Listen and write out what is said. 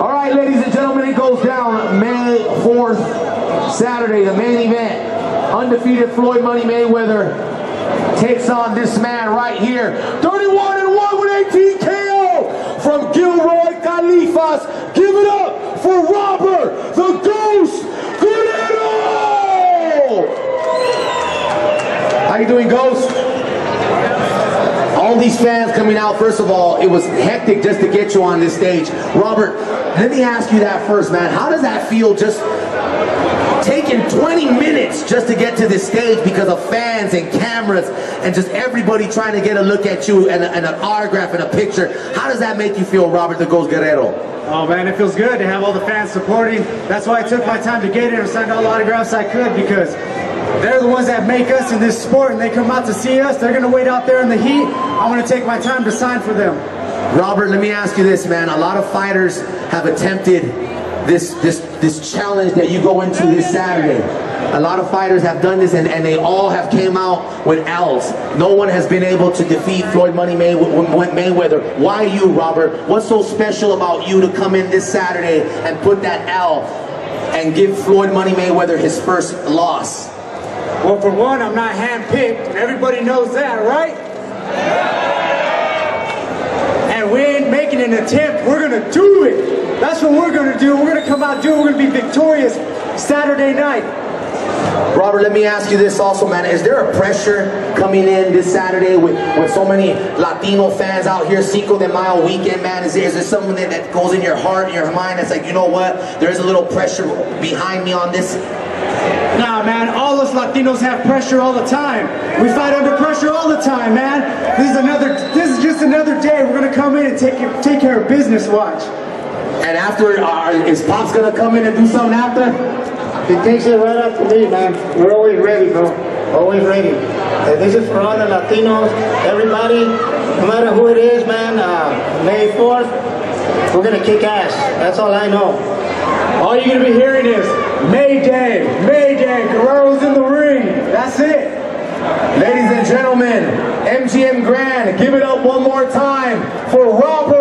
All right, ladies and gentlemen, it goes down May 4th, Saturday, the main event. Undefeated Floyd Money Mayweather takes on this man right here. 31 and 1 with 18 KO from Gilroy Califas. Give it up for Robert the Ghost Guerrero! How you doing, Ghost? All these fans coming out, first of all, it was hectic just to get you on this stage. Robert, let me ask you that first, man. How does that feel just taking 20 minutes just to get to this stage because of fans and cameras and just everybody trying to get a look at you and, a, and an autograph and a picture. How does that make you feel, Robert the Ghost Guerrero? Oh man, it feels good to have all the fans supporting. That's why I took my time to get here and signed all the autographs I could because they're the ones that make us in this sport and they come out to see us. They're going to wait out there in the heat. I want to take my time to sign for them. Robert, let me ask you this, man. A lot of fighters have attempted this this this challenge that you go into this Saturday. A lot of fighters have done this and, and they all have came out with L's. No one has been able to defeat Floyd Money May Mayweather. Why you, Robert? What's so special about you to come in this Saturday and put that L and give Floyd Money Mayweather his first loss? Well, for one, I'm not handpicked, and everybody knows that, right? And we ain't making an attempt. We're going to do it. That's what we're going to do. We're going to come out do it. We're going to be victorious Saturday night. Robert, let me ask you this also, man. Is there a pressure coming in this Saturday with, with so many Latino fans out here, Cinco de Mayo weekend, man? Is there, is there something that, that goes in your heart, in your mind, that's like, you know what? There's a little pressure behind me on this? Nah, man, all us Latinos have pressure all the time. We fight under pressure all the time, man. This is another, this just another day. We're gonna come in and take take care of business. Watch. And after, uh, is Pop's gonna come in and do something after? He takes it right after to me, man. We're always ready, bro. Always ready. And this is for all the Latinos, everybody, no matter who it is, man. Uh, May 4th, we're gonna kick ass. That's all I know. All you're gonna be hearing is Mayday, Mayday, Guerrero's in the ring. That's it. Ladies and gentlemen, MGM Grand. Give it up one more time for Robert.